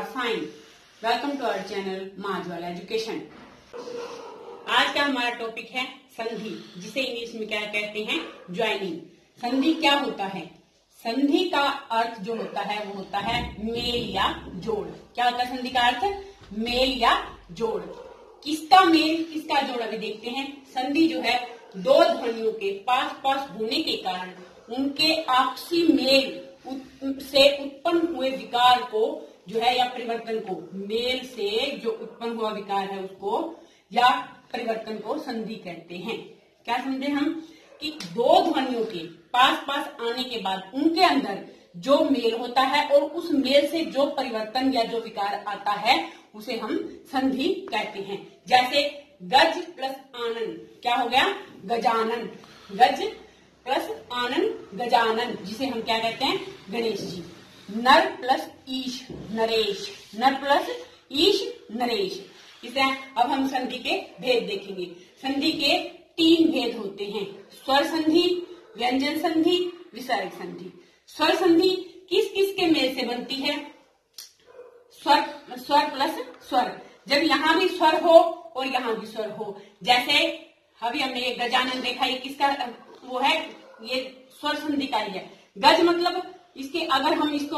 are fine. Welcome to our channel माजवाला education आज का हमारा टॉपिक है संधि, जिसे इंग्लिश में क्या कहते हैं? ज्वाइनिंग संधि क्या होता है? संधि का अर्थ जो होता है, वो होता है मेल या जोड़। क्या होता है संधि का अर्थ? मेल या जोड़। किसका मेल, किसका जोड़ अभी देखते हैं? संधि जो है, दो ध्वनियों के पास पास होने के कारण उनके आपसी मेल से उत्पन्न हुए विकार को जो है या परिवर्तन को, मेल से जो उत्पन्न हुआ विकार है उसको, या परिवर्तन को संधि कहते हैं। क्या समझे हम? कि दो ध्वनियों के पास पास आने के बाद उनके अंदर जो मेल होता है और उस मेल से जो परिवर्तन या जो विकार आता है, उसे हम संधि कहते हैं। जैसे गज प्लस आनंद, क्या हो गया? गजानन। गज प्लस आनंद, गजानन, जिसे हम क्या कहते हैं? गणेश जी। नर प्लस ईश, नरेश। नर प्लस ईश, नरेश। इसे अब हम संधि के भेद देखेंगे। संधि के तीन भेद होते हैं। स्वर संधि, व्यंजन संधि, विसर्ग संधि। स्वर संधि किस किस के मेल से बनती है? स्वर स्वर प्लस स्वर। जब यहाँ भी स्वर हो और यहाँ भी स्वर हो। जैसे अभी हमने ये गजानन देखा, ये किसका, वो है, ये स्वर संधि का ही है। गज मतलब इसके अगर हम इसको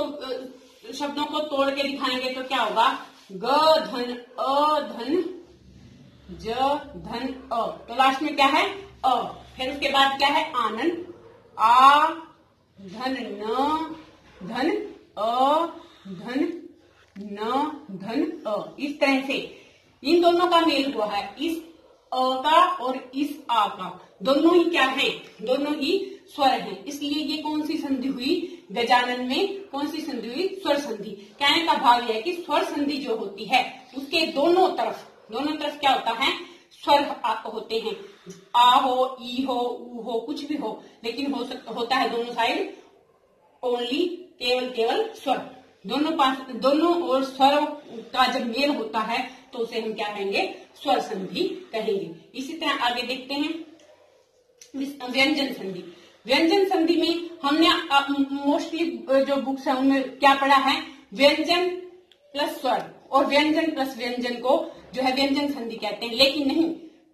शब्दों को तोड़ के दिखाएँगे तो क्या होगा? ग, धन, अ, धन, ज, धन, अ। तो लास्ट में क्या है? अ। फिर उसके बाद क्या है? आनंद। आ, धन, न, धन, अ, धन, न, धन, अ। इस तरह से। इन दोनों का मेल हुआ है। इस अ का और इस आ का। दोनों ही क्या है? दोनों ही स्वर हैं। इसलिए ये कौन सी संधि हुई? गजानन में कौन सी संधि हुई? स्वर संधि। कहने का भाव यह है कि स्वर संधि जो होती है, उसके दोनों तरफ़ दोनों तरफ़ क्या होता है? स्वर होते हैं। आ हो, ई हो, ऊ हो, कुछ भी हो, लेकिन हो सकता होता है दोनों साइड। ओनली केवल केवल स्वर। दोनों पास, दोनों और स्वरों का जब मेल होता है तो उसे हम क्या कहेंगे? स्वर संधि कहेंगे। इसी तरह आगे देखते हैं। व्यंजन संधि। व्यंजन संधि में हमने मोस्टली जो बुक्स है, उनमें क्या पढ़ा है? व्यंजन प्लस स्वर और व्यंजन प्लस व्यंजन को जो है व्यंजन संधि कहते हैं। लेकिन नहीं,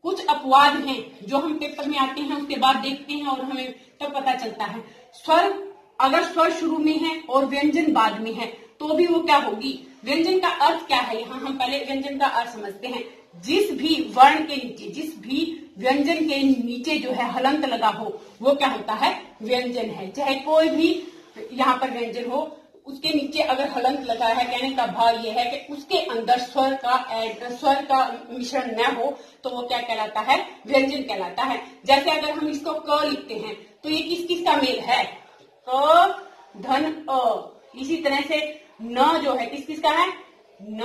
कुछ अपवाद हैं जो हम पेपर में आते हैं, उसके बाद देखते हैं और हमें तब पता चलता है। स्वर अगर स्वर शुरू में है और व्यंजन बाद में है तो भी वो क्या होगी? व्यंजन का अर्थ क्या है? यहाँ हम पहले व्यंजन का अर्थ समझते हैं। जिस भी वर्ण के नीचे, जिस भी व्यंजन के नीचे जो है हलंत लगा हो, वो क्या होता है? व्यंजन है। चाहे कोई भी यहाँ पर व्यंजन हो, उसके नीचे अगर हलंत लगा है, कहने का भाव ये है कि उसके अंदर स्वर का स्वर का मिश्रण न हो तो वो क्या कहलाता है? व्यंजन कहलाता है। जैसे अगर हम इसको क लिखते हैं तो ये किस किस का मेल है? क धन, अ। इसी तरह से न जो है, किस किस का है? न,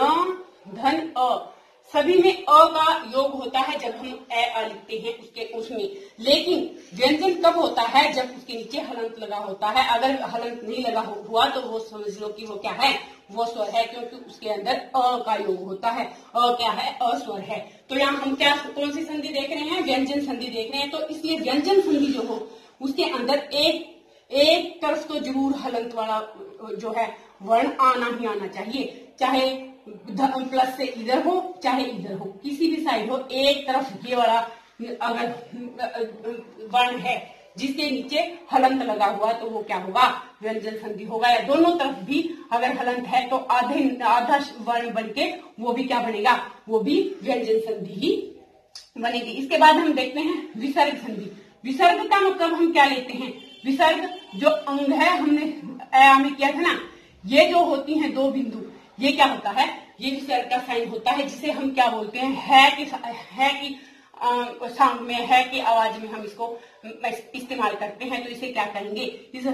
धन, अ। सभी में अ का योग होता है जब हम ए अ लिखते हैं उसके उसमें। लेकिन व्यंजन कब होता है जब उसके नीचे हलंत लगा होता है। अगर हलंत नहीं लगा हुआ तो वो समझ लो कि वो क्या है? वो स्वर है, क्योंकि उसके अंदर अ का योग होता है। अ क्या है? अस्वर है। तो यहाँ हम क्या कौन सी संधि देख रहे हैं? व्यंजन संधि देख रहे हैं। तो इसलिए व्यंजन संधि जो हो, उसके अंदर एक एक तरफ़ तो ज़रूर हलंत वाला, जो है, वर्ण आना ही आना चाहिए। चाहे प्लस से इधर हो, चाहे इधर हो, किसी भी साइड हो, एक तरफ़ ये वाला अगर वर्ण है, जिसके नीचे हलंत लगा हुआ तो वो क्या होगा? व्यंजन संधि होगा, या दोनों तरफ़ भी अगर हलंत है तो आधे, आधा वर्ण बन के वो भी क्या बनेगा? वो भी व्यंजन संधि ही बनेगी। इसके बाद हम देखते हैं विसर्ग संधि। विसर्ग का मतलब हम क्या लेते हैं? विसर्ग जो अंग है, हमने में किया था ना, ये जो होती है दो बिंदु ये क्या होता है? ये विसर्ग का साइन होता है, जिसे हम क्या बोलते हैं? है कि है कि साउंड में, है कि आवाज़ में हम इसको इस्तेमाल करते हैं तो इसे क्या कहेंगे? इस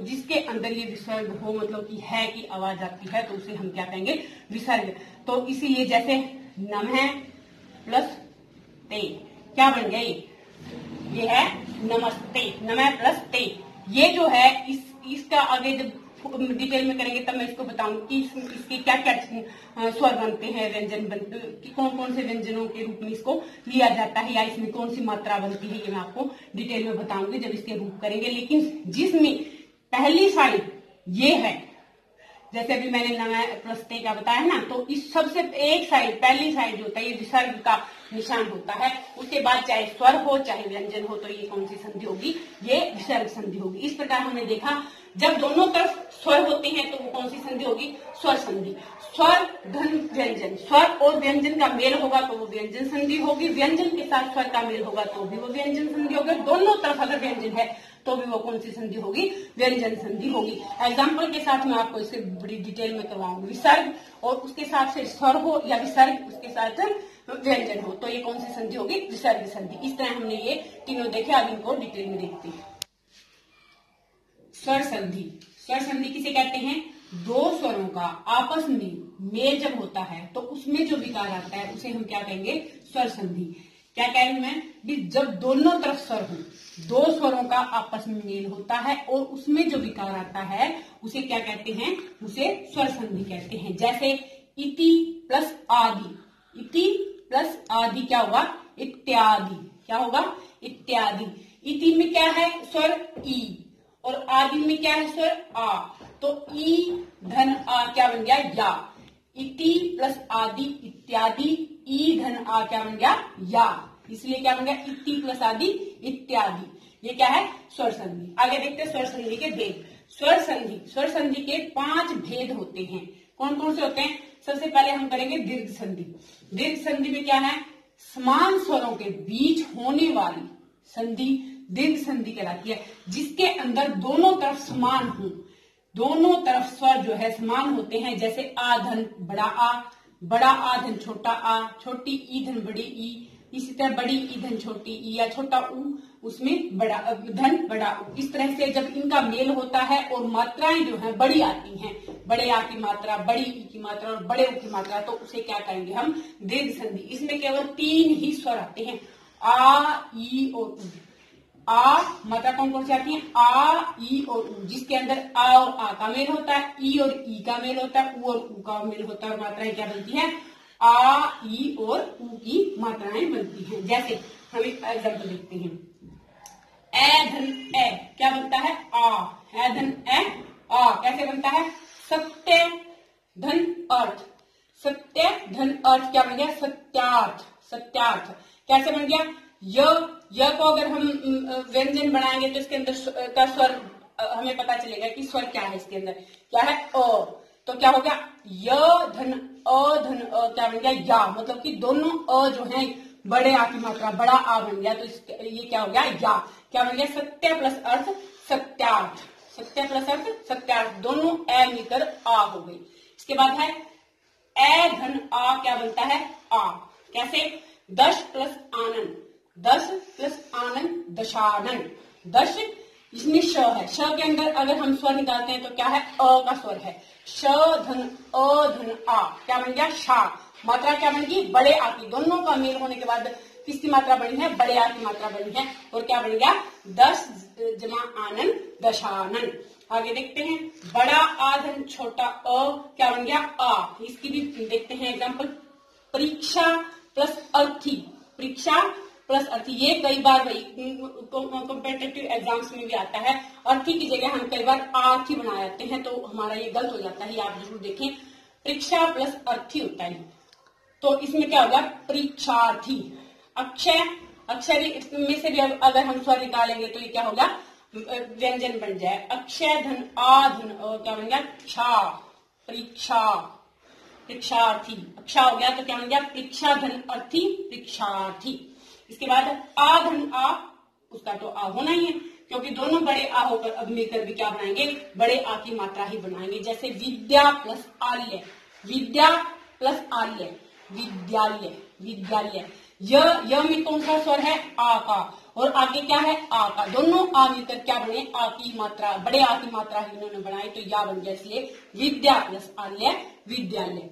जिसके अंदर ये विसर्ग हो मतलब कि है की आवाज़ आती है तो उसे हम क्या कहेंगे? विसर्ग। तो इसीलिए जैसे नम है प्लस ते, क्या बन ये? ये है नमस्ते, नम प्लस ते। ये जो है, इस, इसका आगे जब डिटेल में करेंगे तब मैं इसको बताऊँगी कि इस, इसके क्या क्या स्वर बनते हैं व्यंजन बनते कि कौन कौन से व्यंजनों के रूप में इसको लिया जाता है या इसमें कौन सी मात्रा बनती है ये मैं आपको डिटेल में बताऊँगी जब इसके रूप करेंगे। लेकिन जिसमें पहली साइड ये है जैसे अभी मैंने नया प्रश्न का बताया ना तो इस सबसे एक साइड पहली साइड जो होता है ये विसर्ग का निशान होता है। उसके बाद चाहे स्वर हो चाहे व्यंजन हो तो ये कौन सी संधि होगी? ये विसर्ग संधि होगी। इस प्रकार हमने देखा जब दोनों तरफ़ स्वर होते हैं तो वो कौन सी संधि होगी? स्वर संधि। स्वर, धन, व्यंजन। स्वर और व्यंजन का मेल होगा तो वो व्यंजन संधि होगी। व्यंजन के साथ स्वर का मेल होगा तो भी वो व्यंजन संधि होगी। दोनों तरफ़ अगर व्यंजन है तो भी वो कौन सी संधि होगी? व्यंजन संधि होगी। एग्ज़ाम्पल के साथ मैं आपको इसे बड़ी डिटेल में करवाऊँगी। विसर्ग और उसके साथ से स्वर हो, या विसर्ग उसके साथ व्यंजन हो तो ये कौन सी संधि होगी? विसर्ग संधि। इस तरह हमने ये तीनों देखे, अब इनको डिटेल में देखते हैं। स्वर संधि। स्वर संधि किसे कहते हैं? दो स्वरों का आपस में मेल जब होता है तो उसमें जो विकार आता है, उसे हम क्या कहेंगे? स्वर संधि। क्या कह रही मैं? भी जब दोनों तरफ़ स्वर हो, दो स्वरों का आपस में मेल होता है और उसमें जो विकार आता है, उसे क्या कहते हैं? उसे स्वर संधि कहते हैं। जैसे इति प्लस आदि। इति प्लस आदि क्या होगा इत्यादि। क्या होगा? इत्यादि। इति में क्या है? स्वर ई। और आदि में क्या है स्वर आ। तो ई धन आ क्या बन गया? या। इति प्लस आदि इत्यादि, ई धन आ क्या बन गया? या। इसलिए क्या बन गया? इति प्लस आदि इत्यादि। ये क्या है? स्वर संधि। आगे देखते हैं स्वर संधि के भेद। स्वर संधि। स्वर संधि के पाँच भेद होते हैं। कौन कौन से होते हैं? सबसे पहले हम करेंगे दीर्घ संधि। दीर्घ संधि में क्या है? समान स्वरों के बीच होने वाली संधि दीर्घ संधि कहलाती है, जिसके अंदर दोनों तरफ़ समान हो। दोनों तरफ़ स्वर जो है समान होते हैं, जैसे आ धन बड़ा आ बड़ा आ धन छोटा आ, छोटी ई धन बड़ी ई, इसी तरह बड़ी ई धन छोटी ई, या छोटा ऊ, उसमें बड़ा धन, बड़ा ऊ। इस तरह से जब इनका मेल होता है और मात्राएँ जो है, बड़ी आती हैं, बड़े आ की मात्रा, बड़ी ई की मात्रा और बड़े ऊ की मात्रा तो उसे क्या करेंगे हम? दीर्घ संधि इसमें केवल तीन ही स्वर आते हैं, आ, ई और ऊ। आ मात्रा कौन कौन सी आती है? आ, ई और ऊ जिसके अंदर आ और आ का मेल होता है, ई और ई का मेल होता है ऊ और ऊ का मेल होता है और मात्राएँ क्या बनती है? आ, ई और ऊ की मात्राएँ बनती हैं। जैसे, हम एक एग्ज़ाम्पल देखते हैं। ए धन ए, क्या बनता है? आ, ए धन ए, आ, कैसे बनता है? सत्य धन अर्थ। सत्य धन अर्थ क्या बन गया? सत्यार्थ। सत्यार्थ। कैसे बन गया? य य को अगर हम व्यंजन बनाएँगे तो इसके अंदर का स्वर हमें पता चलेगा कि स्वर क्या है इसके अंदर। क्या है अ? तो क्या हो गया? य, धन, अ धन, अ, क्या बन गया? या। मतलब कि दोनों अ जो है, बड़े आ की मात्रा, बड़ा आ बन गया तो ये क्या हो गया? या। क्या बन गया? सत्य प्लस अर्थ, सत्यार्थ। सत्य प्लस अर्थ, सत्यार्थ। दोनों ए मिलकर आ हो गई। इसके बाद है ए धन, आ क्या बनता है? आ। कैसे? दश प्लस आनंद। दस प्लस आनंद दशानंद दश इसमें श है। श के अंदर अगर हम स्वर निकालते हैं तो क्या है? अ का स्वर है। श, धन, अ, धन, आ। क्या बन गया? शा। मात्रा क्या बन गई? बड़े आ की। दोनों का मेल होने के बाद किसकी मात्रा बनी है? बड़े आ की मात्रा बनी है। और क्या बन गया? दस जमा आनंद दशानंद आगे देखते हैं। बड़ा आ धन, छोटा अ। क्या बन गया? आ। इसकी भी देखते हैं एग्ज़ाम्पल परीक्षा प्लस अर्थी। परीक्षा प्लस अर्थी ये कई बार वही कॉम्पिटेटिव एग्ज़ाम्स में भी आता है। अर्थी की जगह हम कई बार आर्थी बना जाते हैं तो हमारा ये गलत हो जाता है आप ज़रूर देखें। परीक्षा प्लस अर्थी होता है। तो इसमें क्या होगा? परीक्षार्थी। अक्षय अक्षय में से भी अगर हम स्वर निकालेंगे तो ये क्या होगा? व्यंजन बन जाए। अक्षय धन, आ धन क्या बन गया? क्षा, परीक्षा, परीक्षार्थी। अक्षा हो गया तो क्या बन गया? परीक्षा धन, अर्थी, परीक्षार्थी। इसके बाद आ धन आ उसका तो आ होना ही है, क्योंकि दोनों बड़े आ होकर अब मिलकर भी क्या बनाएँगे? बड़े आ की मात्रा ही बनाएँगे, जैसे विद्या प्लस आल्य विद्या प्लस आल्य विद्यालय विद्यालय। यह य में कौन सा स्वर है? आ का। और आगे क्या है? आ का। दोनों आ मिलकर क्या बने? आ की मात्रा, बड़े आ की मात्रा ही इन्होंने बनाई तो या बन गया इसलिए विद्या प्लस आल्य विद्यालय।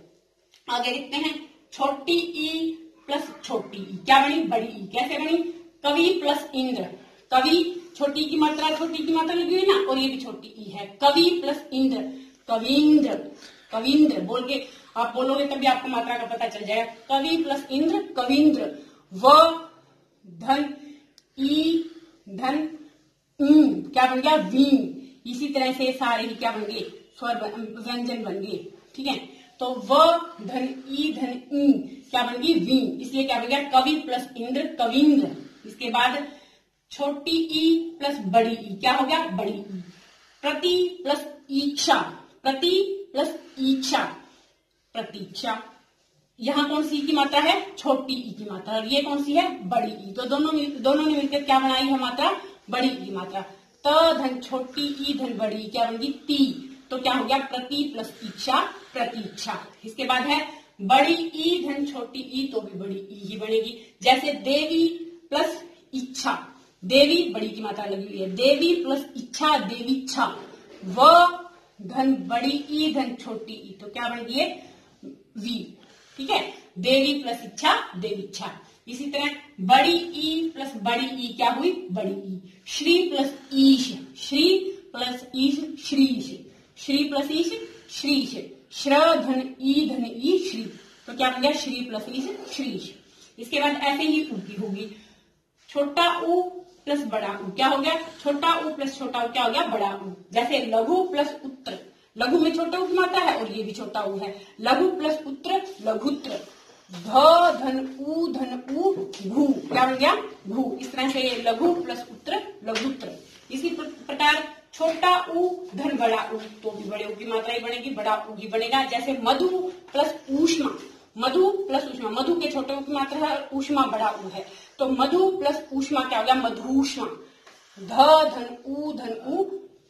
आगे देखते हैं, छोटी ई प्लस छोटी ई, क्या बनी? बड़ी ई, कैसे बनी? कवि प्लस इंद्र। कवि छोटी की मात्रा, छोटी की मात्रा लगी हुई ना, और ये भी छोटी ई है। कवि प्लस इंद्र। कविंद्र। कविंद्र, बोल के आप बोलोगे तभी आपको मात्रा का पता चल जाएगा। कवि प्लस इंद्र, कविंद्र। व, धन, ई, धन ऊ क्या बन गया? वी। इसी तरह से सारे ही क्या बन गए? स्वर व्यंजन बन गए। ठीक है? तो व धन ई धन ई, क्या बन गई वी? इसलिए क्या बन गया? कवि प्लस इंद्र, कविंद्र। इसके बाद छोटी ई प्लस बड़ी ई, क्या हो गया? बड़ी ई। प्रति प्लस इच्छा प्रति प्लस इच्छा प्रतीक्षा। यहाँ कौन सी की मात्रा है? छोटी ई की मात्रा। और ये कौन सी है? बड़ी ई। तो दोनों दोनों ने मिलकर क्या बनाई है मात्रा? बड़ी ई मात्रा। त धन छोटी ई धन बड़ी क्या बनेगी ती। तो क्या हो गया? प्रति प्लस इच्छा प्रतीक्षा। इसके बाद है, बड़ी ई धन छोटी ई तो भी बड़ी ई ही बनेगी जैसे देवी प्लस इच्छा। देवी, बड़ी की मात्रा लगी हुई है। देवी प्लस इच्छा, देवी इच्छा। व धन बड़ी ई धन छोटी ई तो क्या बनेगी वी। ठीक है? देवी प्लस इच्छा, देवी इच्छा। इसी तरह बड़ी ई प्लस बड़ी ई क्या हुई? बड़ी ई। श्री प्लस ईश। श्री प्लस ईश, श्रीश। श्री प्लस ईश, श्रीश। श्र धन ई धन ई श्री। तो क्या बन गया? श्री प्लस ईश श्रीश इसके बाद ऐसे ही ऊ की होगी। छोटा ऊ प्लस बड़ा ऊ। क्या हो गया? छोटा ऊ प्लस छोटा ऊ। क्या हो गया? बड़ा ऊ। जैसे लघु प्लस उत्तर। लघु में छोटा ऊ मात्रा है और ये भी छोटा ऊ है। लघु प्लस उत्तर लघुत्र ध धन ऊ धन ऊ घू। क्या बन गया? घू। इस तरह से लघु प्लस उत्तर लघुत्र इसी प्रकार छोटा ऊ, धन बड़ा ऊ तो भी बड़े ऊ की मात्रा ही बनेगी, बड़ा ऊ ही बनेगा। जैसे मधु प्लस ऊष्मा, मधु प्लस ऊष्मा, मधु के छोटे की मात्रा है, ऊष्मा बड़ा ऊ है। तो मधु प्लस ऊष्मा क्या हो गया? मधुष्मा ध, धन ऊ धन ऊ,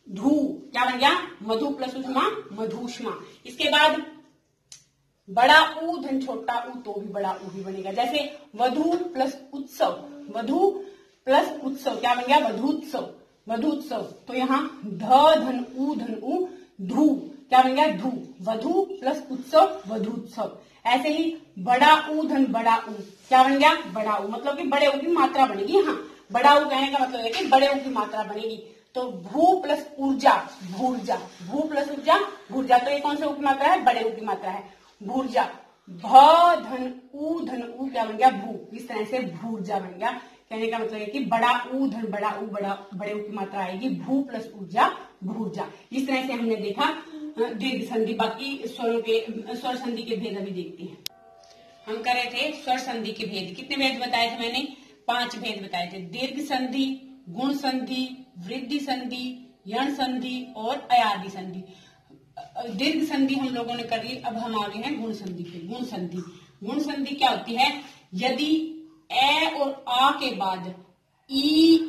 धू। क्या बन गया? मधु प्लस ऊष्मा मधुष्मा इसके बाद बड़ा ऊ, धन छोटा ऊ तो भी बड़ा ऊ भी बनेगा। जैसे वधु प्लस उत्सव वधु प्लस उत्सव, क्या बन गया? वधुत्सव वधुत्सव तो यहाँ ध, धन ऊ धन ऊ ध्रू। क्या बन गया? धू वधु प्लस उत्सव, वधुत्सव। ऐसे ही बड़ा ऊ धन, बड़ा ऊ क्या बन गया? बड़ा ऊ मतलब कि बड़े ऊ की मात्रा बनेगी। हाँ बड़ा ऊ कहने का मतलब है कि बड़े ऊ की मात्रा बनेगी। तो भू प्लस ऊर्जा, भूर्जा। भू प्लस ऊर्जा, भूर्जा। तो ये कौन सा की मात्रा है? बड़े ऊ की मात्रा है। भूर्जा। भ धन ऊ धन ऊ क्या बन गया? भू इस तरह से भूर्जा बन गया। कहने का मतलब है कि बड़ा ऊ धन, बड़ा ऊ, बड़ा बड़े ऊ की मात्रा आएगी, भू प्लस ऊर्जा, भूर्जा। इस तरह से हमने देखा दीर्घ संधि, बाकी स्वरों के स्वर संधि के भेद अभी देखते हैं। हम कर रहे थे स्वर संधि के भेद। कितने भेद बताए थे मैंने? पाँच भेद बताए थे। दीर्घ संधि, गुण संधि, वृद्धि संधि, यण संधि और अयादि संधि। दीर्घ संधि हम लोगों ने कर ली, अब हम आगे हैं गुण संधि पे गुण संधि। गुण संधि क्या होती है? यदि ए और आ के बाद ई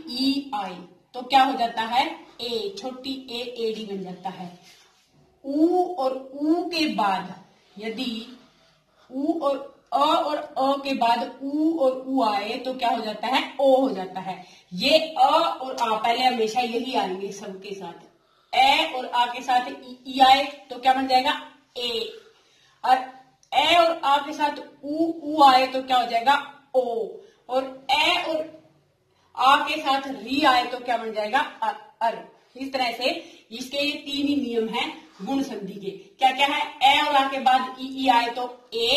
ई, आई तो क्या हो जाता है? ए, छोटी ए एडी बन जाता है। ऊ और ऊ के बाद यदि ऊ और अ और अ के बाद ऊ और ऊ आए तो क्या हो जाता है? ओ हो जाता है। ये अ और आ पहले हमेशा यही आएँगे सबके साथ। ए और आ के साथ ई आए तो क्या बन जाएगा? ए। और ए और आ के साथ ऊ ऊ आए तो क्या हो जाएगा? ओ, और ए और आ के साथ री आए तो क्या बन जाएगा? अर। इस तरह से इसके ये तीन ही नियम हैं गुण संधि के। क्या क्या है? ए और आ के बाद ई ई आए तो ए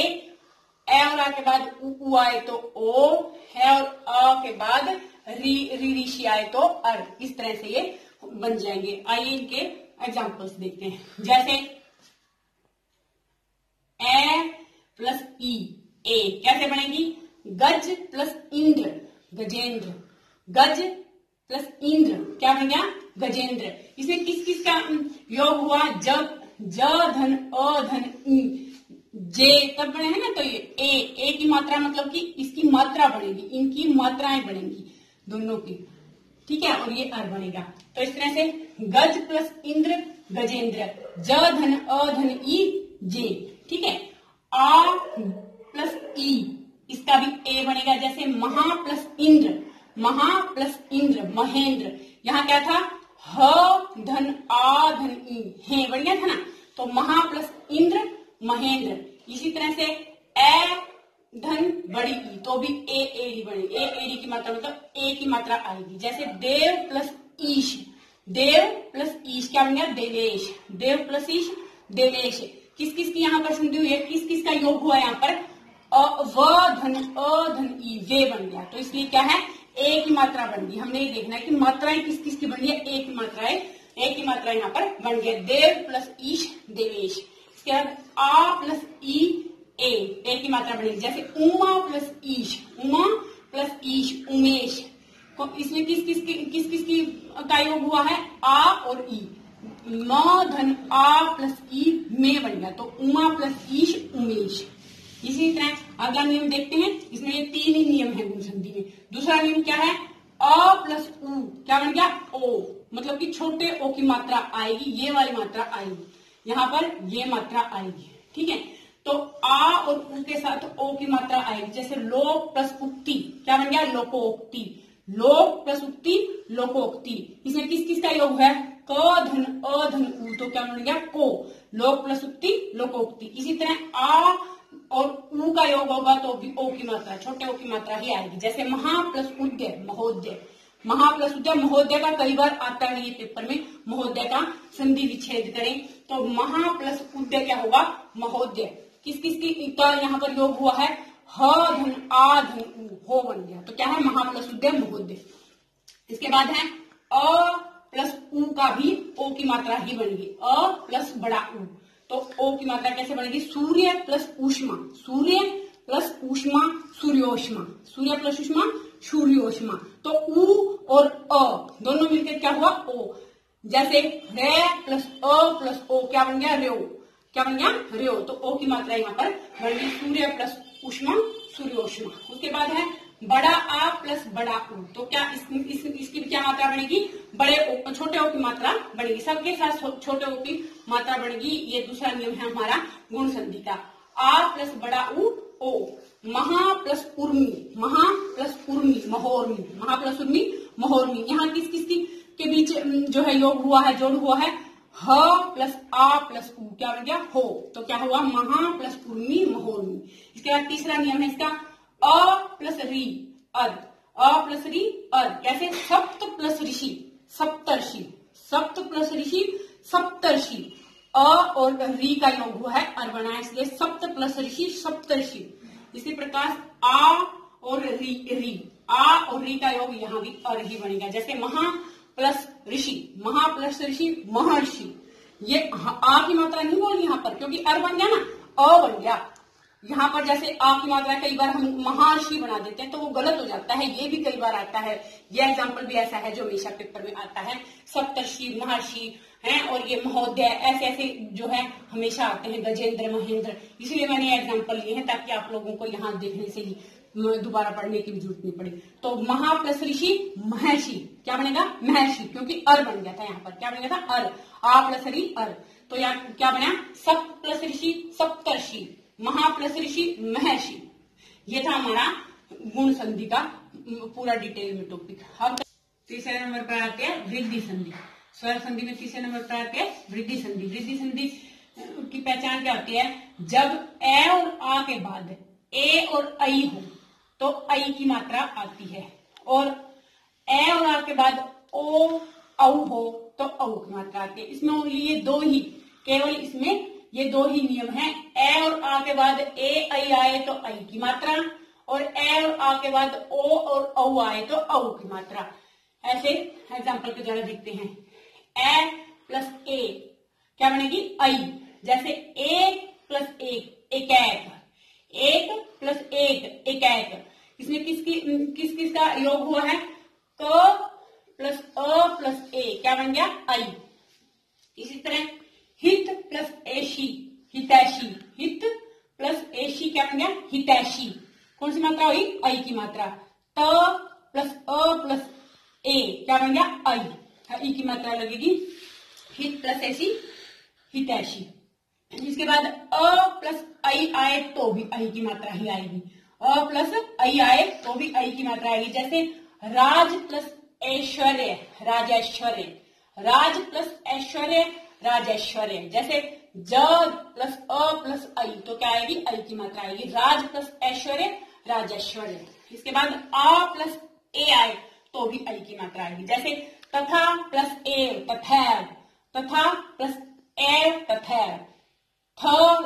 ए और आ के बाद उ उ आए तो ओ, है और आ के बाद री री, ऋषि आए तो अर। इस तरह से ये बन जाएँगे। आइए इनके एग्जाम्पल्स देखते हैं। जैसे ए प्लस ई, ए कैसे बनेगी? गज प्लस इंद्र, गजेंद्र। गज प्लस इंद्र, क्या बन गया? गजेंद्र। इसमें किस किस का योग हुआ? जब ज धन, अ धन ई जे, तब बने हैं ना तो ये ए ए की मात्रा मतलब कि इसकी मात्रा बढ़ेगी, इनकी मात्राएँ बढ़ेंगी दोनों की। ठीक है? और ये अर बनेगा। तो इस तरह से गज प्लस इंद्र, गजेंद्र। ज धन, अ धन ई जे। ठीक है? आ प्लस ई। इसका भी ए बनेगा, जैसे महा प्लस इंद्र, महा प्लस इंद्र, महेंद्र। यहाँ क्या था? ह, धन, आ, धन, ई, हे बढ़िया था ना? तो महा प्लस इंद्र, महेंद्र। इसी तरह से ए धन, बड़ी, ई तो भी ए एडी बनेगी ए एडी की मात्रा मतलब ए की मात्रा आएगी। जैसे देव प्लस ईश। देव प्लस ईश क्या बन गया? देवेश। देव प्लस ईश, देवेश। किस किस की यहाँ पर संधि हुई है? किस किस का योग हुआ यहाँ पर? व धन, अ धन, ई, वे बन गया। तो इसलिए क्या है? ए की मात्रा बन गई। हमने ये देखना है कि मात्राएँ किस किस की बन गई एक की मात्राएँ। ए की मात्रा यहाँ पर बन गया। देव प्लस ईश देवेश इसके बाद आ प्लस ई, ए। ए की मात्रा बनेगी। जैसे उमा प्लस ईश। उमा प्लस ईश, उमेश। इसमें किस किस की किस किस की का योग हुआ है? आ और ई। म, धन, आ प्लस ई, में बन गया। तो उमा प्लस ईश, उमेश। इसी तरह अगला नियम देखते हैं, इसमें ये तीन ही नियम है गुण संधि में। दूसरा नियम क्या है? अ प्लस उ। क्या बन गया? ओ। मतलब कि छोटे ओ की मात्रा आएगी, ये वाली मात्रा आएगी। यहाँ पर ये मात्रा आएगी, ठीक है? तो आ और उ के साथ ओ की मात्रा आएगी। जैसे लोक प्लस उक्ति। क्या बन गया? लोकोक्ति। लोक प्लस उक्ति, लोकोक्ति। इसमें किस किस का योग है? क धन, अ धन, उ। तो क्या बन गया? को। लोक प्लस उक्ति, लोकोक्ति। इसी तरह आ और ऊ का योग होगा तो भी ओ की मात्रा, छोटे ओ की मात्रा ही आएगी। जैसे महा प्लस उद्य महोदय महा प्लस उद्य महोदय का कई बार आता है ये पेपर में, महोदय का संधि विच्छेद करें तो महा प्लस उद्य क्या होगा? महोदय। किस किस की का यहाँ पर योग हुआ है, ह, धन, आ, धन हो बन गया। तो क्या है? महा प्लस उद्य महोदय। इसके बाद है, अ प्लस ऊ का भी ओ की मात्रा ही बनेगी अ प्लस बड़ा उ। तो ओ की मात्रा कैसे बनेगी? सूर्य प्लस ऊष्मा सूर्य प्लस ऊष्मा सूर्योष्मा। सूर्य प्लस ऊष्मा सूर्योष्मा। तो उ और अ, दोनों मिलकर क्या हुआ? ओ। जैसे रे प्लस अ प्लस ओ, क्या बन गया? रेव क्या बन गया? रेव तो ओ की मात्रा यहाँ पर बन गई। सूर्य प्लस उष्मा, सूर्योष्मा। उसके बाद है बड़ा आ प्लस बड़ा ऊ। तो क्या इस, इस, इसकी क्या मात्रा बनेगी बड़े छोटे ओ की मात्रा बनेगी सबके साथ छोटे ओ की मात्रा बनेगी ये दूसरा नियम है हमारा गुण संधि का। आ प्लस बड़ा उ ओ। महा प्लस उर्मी। महा प्लस उर्मी महोर्मी। महा प्लस उर्मी महोर्मी। यहाँ किस किस की के बीच जो है योग हुआ है जोड़ हुआ है? ह प्लस आ प्लस ऊ। क्या बन गया? हो। तो क्या हुआ? महा प्लस उर्मी महोर्मी। इसके बाद तीसरा नियम है इसका। अ प्लस री, अद। अ प्लस री, अद। कैसे? सप्त प्लस ऋषि, सप्तर्षि। सप्त प्लस ऋषि, सप्तर्षि। अ और री का योग हुआ है अर बना है इसलिए सप्त प्लस ऋषि, सप्तर्षि। इसी प्रकार आ और री री। आ और री का योग यहाँ भी अर ही बनेगा जैसे महा प्लस ऋषि, महा प्लस ऋषि, महर्षि। ये आ की मात्रा नहीं बोली यहाँ पर, क्योंकि अर बन गया ना? अ बन गया। यहाँ पर जैसे आ की मात्रा कई बार हम महर्षि बना देते हैं तो वो गलत हो जाता है, ये भी कई बार आता है। ये एग्ज़ाम्पल भी ऐसा है जो हमेशा पेपर में आता है। सप्तर्षि, महर्षि है और ये महोदय ऐसे ऐसे जो है हमेशा आते हैं, गजेंद्र, महेंद्र। इसलिए मैंने एग्ज़ाम्पल लिए हैं ताकि आप लोगों को यहाँ देखने से ही दोबारा पढ़ने की ज़रूरत नहीं पड़े। तो महा प्लस ऋषि, महर्षि, क्या बनेगा? महर्षि, क्योंकि अर बन गया था यहाँ पर। क्या बन गया था? अर। आ प्लस अर। तो यहाँ क्या बना? सप्त प्लस ऋषि सप्तर्षि। महा प्लस ऋषि महर्षि। ये था हमारा गुण संधि का पूरा डिटेल में टॉपिक अब तीसरे नंबर पर आते हैं वृद्धि संधि। स्वर संधि में तीसरे नंबर पर आते हैं वृद्धि संधि। वृद्धि संधि की पहचान क्या होती है? जब ए और आ के बाद ए और आई हो तो आई की मात्रा आती है। और ए और आ के बाद ओ, औ हो तो औ की मात्रा आती है। इसमें ये दो ही, केवल इसमें ये दो ही नियम है। ए और आ के बाद ए, आई आए तो आई की मात्रा, और ए और आ के बाद ओ और औ आए तो औ की मात्रा। ऐसे एग्ज़ाम्पल के द्वारा देखते हैं। ए प्लस ए क्या बनेगी? आई। जैसे एक प्लस एक एक एक। प्लस एक एक एक। इसमें किसकी किस किस का योग हुआ है? क प्लस अ प्लस ए क्या बन गया? आई। इसी तरह हित प्लस एशी, हितैषी। हित प्लस एशी क्या बन गया? हितैषी। कौन सी मात्रा हुई? आई की मात्रा। त प्लस अ प्लस ए क्या बन गया? आई ई की मात्रा लगेगी? हित प्लस एसी हितैषी। इसके बाद अ प्लस आई आए तो भी आई की मात्रा ही आएगी। अ प्लस आई आए तो भी आई की मात्रा आएगी। जैसे राज प्लस ऐश्वर्य राजैश्वर्य राज प्लस ऐश्वर्य राजैश्वर्य जैसे ज प्लस अ प्लस आई तो क्या आएगी? आई की मात्रा आएगी। राज प्लस ऐश्वर्य राजैश्वर्य इसके बाद आ प्लस ए आए तो भी आई की मात्रा आएगी। जैसे तथा प्लस ए तथैव, तथा प्लस ए तथैव। थ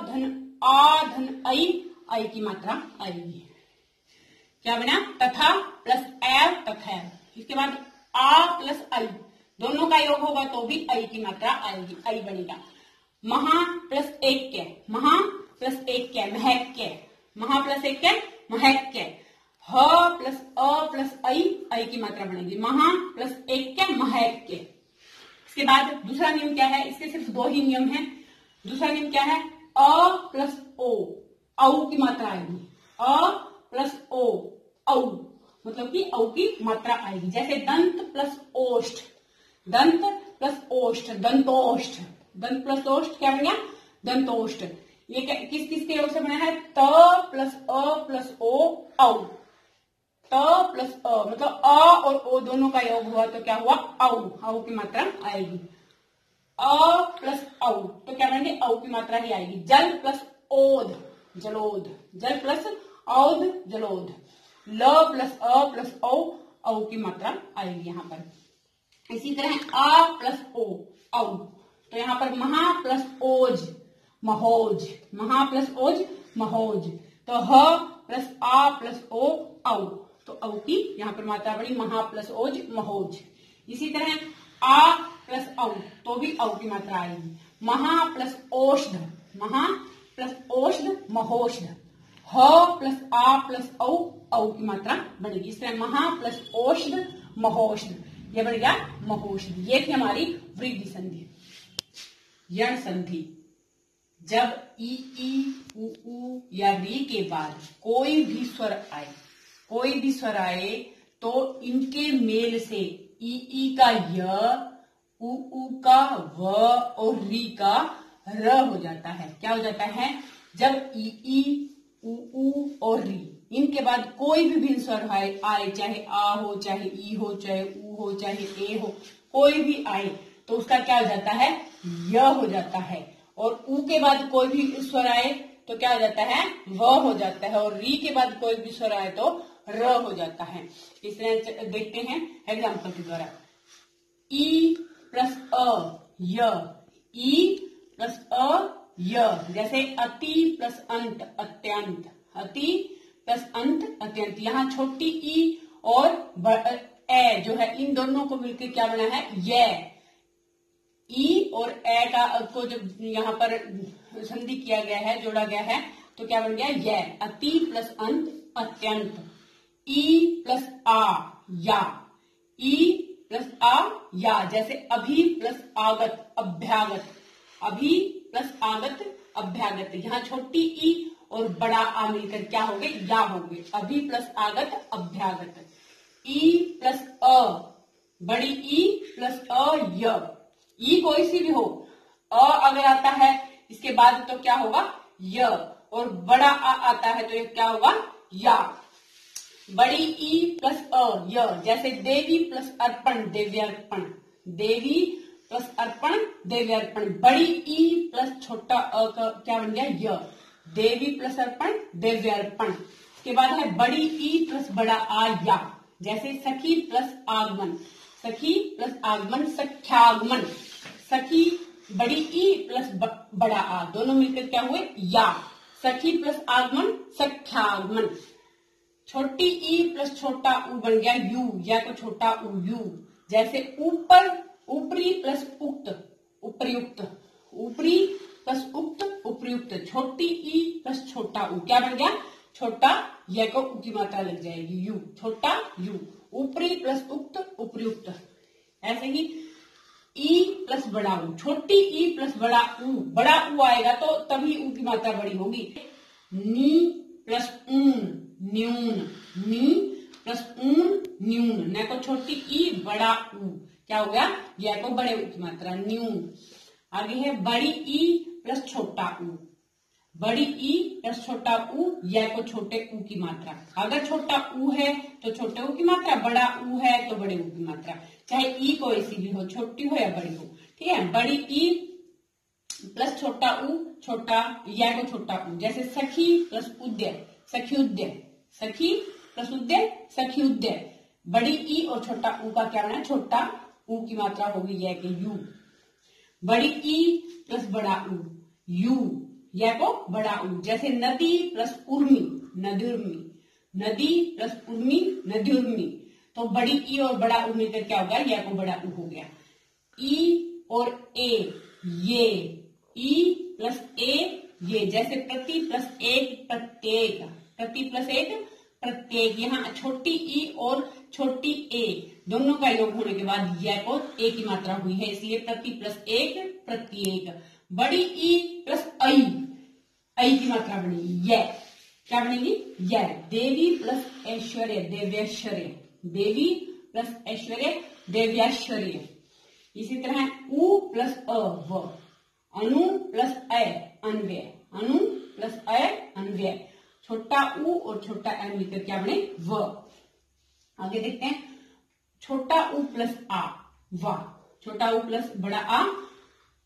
धन आ धन आई आई की मात्रा आएगी। क्या बना? तथा प्लस एव तथैव। इसके बाद आ प्लस आई दोनों का योग होगा तो भी आई की मात्रा आएगी आई बनेगा। महा प्लस एक के महा प्लस एक के महक के महा प्लस एक के महक के ह? प्लस अ प्लस आई आई की मात्रा बनेगी। महा प्लस एक के महक के इसके बाद दूसरा नियम क्या है? इसके सिर्फ़ दो ही नियम है। दूसरा नियम क्या है? अ प्लस ओ, औ की मात्रा आएगी। अ प्लस ओ, औ मतलब कि औ की मात्रा आएगी। जैसे दंत प्लस ओष्ठ। दंत प्लस ओष्ठ, दंतोष्ठ। दंत प्लस ओष्ठ क्या बन गया? दंतोष्ठ। ये क्या किस किस के योग से बना है? त प्लस अ प्लस ओ, औ। त प्लस अ मतलब अ और ओ दोनों का योग हुआ तो क्या हुआ? औ। औ की मात्रा आएगी। अ प्लस औ तो क्या बनेंगे? औ की मात्रा ही आएगी। जल प्लस ओध जलोध जल प्लस औध जलोध ल प्लस अ प्लस औ औ की मात्रा आएगी यहाँ पर। इसी तरह आ प्लस ओ औ। तो यहाँ पर महा प्लस ओज, महोज। महा प्लस ओज, महोज। तो ह प्लस आ प्लस ओ औ। तो औ की यहाँ पर मात्रा बड़ी महा प्लस ओज, महोज। इसी तरह आ प्लस औ तो भी औ की मात्रा आएगी महा प्लस ओष्ध महा प्लस ओष्ध महोष्ध ह प्लस आ प्लस औ औ की मात्रा बनेगी। इस तरह महा प्लस ओष्ध महोष्ध ये बन गया महोष्ध ये थी हमारी वृद्धि संधि। यण संधि। जब ई ई, उ उ या री के बाद कोई भी स्वर आए, कोई भी स्वर आए तो इनके मेल से ई ई का य, उ उ का व और री का र हो जाता है। क्या हो जाता है? जब ई ई, उ उ और री इनके बाद कोई भी भिन्न स्वर आए आए चाहे आ हो, चाहे ई हो, चाहे ऊ हो, चाहे ए हो, कोई भी आए तो उसका क्या हो जाता है? य हो जाता है। और उ के बाद कोई भी स्वर आए तो क्या हो जाता है? व हो जाता है। और री के बाद कोई भी स्वर आए तो र हो जाता है। इस तरह देखते हैं एग्ज़ाम्पल के द्वारा। ई प्लस अ, य। ई प्लस अ, य। जैसे अति प्लस अंत, अत्यंत। अति प्लस अंत अत्यंत। यहाँ छोटी ई और ए जो है, इन दोनों को मिलकर क्या बना है? ये। ई और ए का को जब यहाँ पर संधि किया गया है, जोड़ा गया है तो क्या बन गया? ये। अति प्लस अंत अत्यंत। ई प्लस आ, या। ई प्लस आ, या। जैसे अभी प्लस आगत, अभ्यागत। अभी प्लस आगत, अभ्यागत। यहाँ छोटी ई और बड़ा आ मिलकर क्या हो गए या हो गए अभी प्लस आगत, अभ्यागत। ई प्लस अ, बड़ी ई प्लस अ, य। ई कोई सी भी हो। अ अगर आता है, इसके बाद तो क्या होगा? य। और बड़ा आ आता है तो ये क्या होगा? या। बड़ी ई प्लस अ, य। जैसे देवी प्लस अर्पण, देव्यर्पण। देवी प्लस अर्पण, देव्यर्पण। बड़ी ई प्लस छोटा अ का क्या बन गया? य। देवी प्लस अर्पण देव्यर्पण इसके बाद है बड़ी ई प्लस बड़ा आ या जैसे सखी प्लस आगमन। सखी प्लस आगमन, सख्यागमन। सखी, बड़ी ई प्लस बड़ा आ। दोनों मिलकर क्या हुए? या। सखी प्लस आगमन, सख्यागमन। छोटी ई प्लस छोटा ऊ बन गया यू, या तो छोटा ऊ यू। जैसे ऊपर, ऊपरी प्लस उक्त उपयुक्त ऊपरी प्लस उक्त उपयुक्त छोटी ई प्लस छोटा उ। क्या बन गया? छोटा या को उ की मात्रा लग जाएगी। यू, छोटा यू। ऊपरी प्लस उक्त उपयुक्त ऐसे ही ई प्लस बड़ा ऊ छोटी ई प्लस बड़ा ऊ बड़ा ऊ आएगा तो तभी ऊ की मात्रा बड़ी होगी। नी प्लस ऊन, न्यून। नी प्लस ऊन, न्यून। न को छोटी ई, बड़ा ऊ क्या हो गया? यह को बड़े ऊ की मात्रा, न्यून। आगे है, बड़ी ई प्लस छोटा ऊ बड़ी ई प्लस छोटा ऊ या को छोटे ऊ की मात्रा। अगर छोटा ऊ है तो छोटे ऊ की मात्रा, बड़ा ऊ है तो बड़े ऊ की मात्रा। चाहे ई कोई सी भी हो, छोटी हो या बड़ी हो। ठीक है? बड़ी ई प्लस छोटा ऊ छोटा, या को छोटा ऊ जैसे सखी प्लस उद्य, सखी उद्य, सखी प्लस उद्य, सखी उद्य। बड़ी ई और छोटा ऊ का क्या बना छोटा ऊ की मात्रा होगी यह के यू। बड़ी ई प्लस बड़ा ऊ यू या को बड़ा ऊ जैसे नदी प्लस उर्मी, नदुर्मी. नदी प्लस उर्मी, नदुर्मी. तो बड़ी ई और बड़ा ऊ मिलकर क्या होगा या को बड़ा ऊ हो गया. ई और ए ये. ई प्लस ए ये. जैसे प्रति प्लस एक प्रत्येक. प्रति प्लस एक प्रत्येक. यहाँ छोटी ई और छोटी ए दोनों का योग होने के बाद को एक की मात्रा हुई है, इसलिए प्रति प्लस एक, प्रत्येक। बड़ी ई प्लस आई आई की मात्रा बनेगी यह क्या बनेगी? यह देवी प्लस ऐश्वर्य, देव्यश्वर्य। देवी प्लस ऐश्वर्य, देव्याश्वर्य। इसी तरह उ प्लस अ, व। अनु प्लस अ अन्वय। अनु प्लस अ अन्वय। छोटा उ और छोटा अ मिलकर क्या बने? व। आगे देखते हैं। छोटा उ प्लस आ, वा। छोटा उ प्लस बड़ा आ,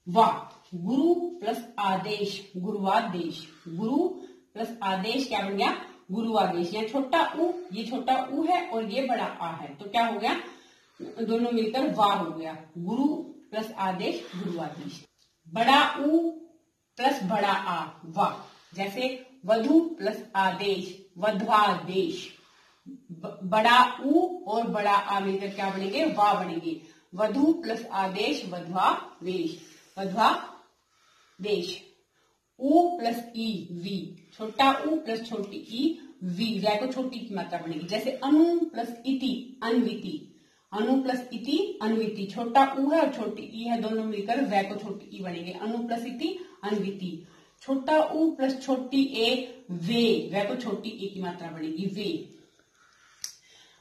वा। गुरु प्लस आदेश गुरुवादेश गुरु प्लस आदेश क्या बन गया? गुरु आदेश या छोटा उ, ये छोटा उ है और ये बड़ा आ है। तो क्या हो गया? दोनों मिलकर वाह हो गया। गुरु प्लस आदेश, गुरुआदेश। बड़ा उ प्लस बड़ा आ वाह जैसे वधु प्लस आदेश, वध्वादेश। बड़ा उ और बड़ा आ मिलकर क्या बनेंगे? वाह बनेंगे। वधु प्लस आदेश, वधवा वेश। वधवा देश उ प्लस ई, वी। छोटा उ प्लस छोटी ई, वी। वै को छोटी की मात्रा बनेगी। जैसे अनु प्लस इति, अनविति। अनु प्लस इति, अनविति। छोटा उ है और छोटी ई है, दोनों मिलकर वै को छोटी ई बनेंगे। अनु प्लस इति, अनविति। छोटा उ प्लस छोटी ए, वे। वै को छोटी ए की मात्रा बनेगी, वे।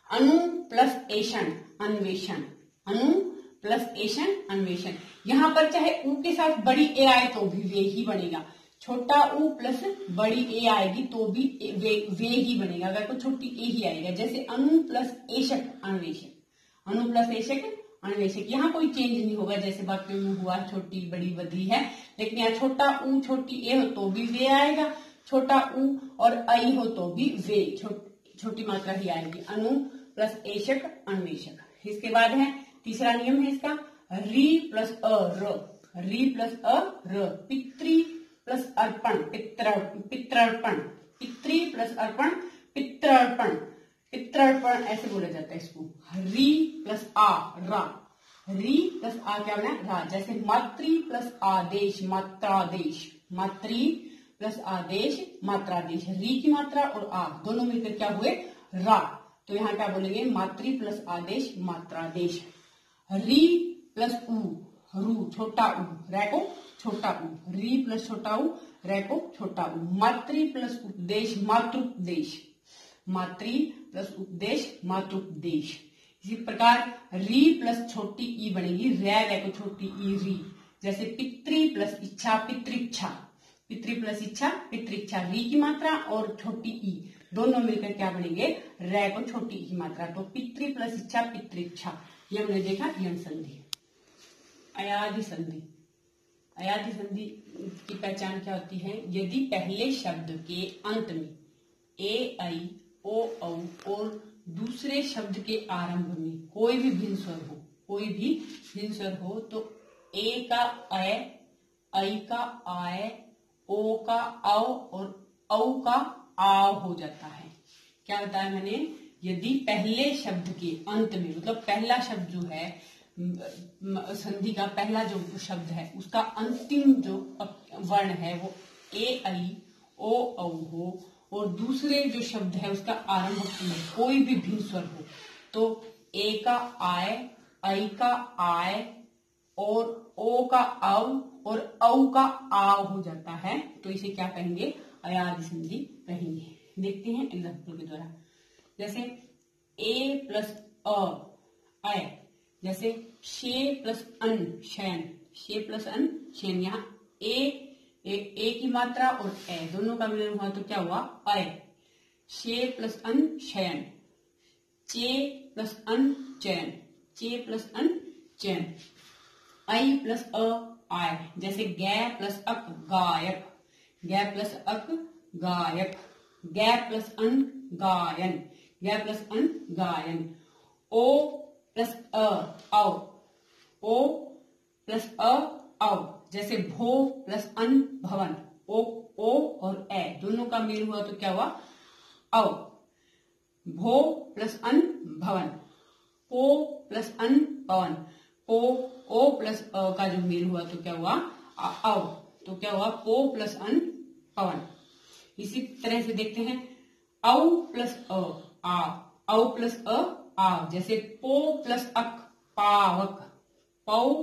अनु प्लस एशन अन्वेषण। अनु प्लस एशन अन्वेषण। यहाँ पर चाहे ऊ के साथ बड़ी ए आए तो भी वे ही बनेगा। छोटा ऊ प्लस बड़ी ए आएगी तो भी वे वे ही बनेगा। अगर को छोटी ए ही आएगा, जैसे अनु प्लस एशक अन्वेषक अनु प्लस एशक अन्वेषक यहाँ कोई चेंज नहीं होगा, जैसे वाक्य में हुआ, छोटी, बड़ी, बदली है। लेकिन यहाँ छोटा उ छोटी ए हो तो भी वे आएगा। छोटा ऊ और आई हो तो भी वे, छोटी मात्रा ही आएगी। अनु प्लस एशक अन्वेषक इसके बाद है, तीसरा नियम है इसका, री प्लस अ, र। री प्लस अ, र। पित्री प्लस अर्पण, पित्र, पित्रर्पण। पित्री प्लस अर्पण, पित्रर्पण। पित्रर्पण ऐसे बोला जाता है इसको। री प्लस आ, रा। री प्लस आ क्या बना? रा। जैसे मातृ प्लस आदेश, मात्रादेश। मातृ प्लस आदेश, मात्रादेश। री की मात्रा और आ, दोनों मिलकर क्या हुए? रा। तो यहाँ क्या बोलेंगे? मातृ प्लस आदेश, मात्रादेश। री प्लस उ, रू, छोटा उ, रैको, छोटा उ। री प्लस छोटा उ, रैको, छोटा उ। मातृ प्लस उपदेश, मातृपदेश। मातृ प्लस उपदेश, मातृपदेश। इसी प्रकार री प्लस छोटी ई बनेगी रै रैको, छोटी ई, री। जैसे पितृ प्लस इच्छा, पितृच्छा। पितृ प्लस इच्छा, पितृच्छा। री की मात्रा और छोटी ई। दोनों मिलकर क्या बनेंगे? रै को छोटी की मात्रा। तो पितृ प्लस इच्छा पितृच्छा ये हमने देखा यण संधि अयाधि संधि। अयाधि संधि की पहचान क्या होती है? यदि पहले शब्द के अंत में ए, आई, ओ, औ और दूसरे शब्द के आरंभ में कोई भी भिन्न स्वर हो, कोई भी भिन्न स्वर हो तो ए का अय आई का आय ओ का औ और औ का आ हो जाता है। क्या बताया मैंने? यदि पहले शब्द के अंत में मतलब पहला शब्द जो है संधि का पहला जो शब्द है, उसका अंतिम जो वर्ण है, वो ए, आई, ओ, औ, हो, और दूसरे जो शब्द है, उसका आरंभ में कोई भी भिन्न स्वर हो तो ए का आय, आई का आय, और ओ का औ, और औ का आ हो जाता है तो इसे क्या कहेंगे? अयाद संधि। कहेंगे। देखते हैं एग्ज़ाम्पल के द्वारा। जैसे ए प्लस अ अय जैसे शे प्लस अन शयन शे प्लस अन शयन यहाँ ए, ए ए की मात्रा और ए दोनों का मिलन हुआ तो क्या हुआ? अय शे प्लस अन शयन चे प्लस अन चयन चे प्लस अन चयन आई प्लस अ आय। जैसे गै प्लस अक गायक। गै प्लस अक गायक। गै प्लस अन, गायन। गै प्लस अन, गायन। ओ प्लस अ, औ। ओ प्लस अ, औ। जैसे भो प्लस अन, भवन। ओ ओ और ए दोनों का मेल हुआ तो क्या हुआ? औ। भो प्लस अन, भवन। पो प्लस अन, पवन। पो, ओ प्लस अ का जो मेल हुआ तो क्या हुआ? अव तो क्या हुआ? पो प्लस अन, पवन। इसी तरह से देखते हैं। औ प्लस अ, आ। औ प्लस अ, आ। जैसे पो प्लस अक, पावक। पौ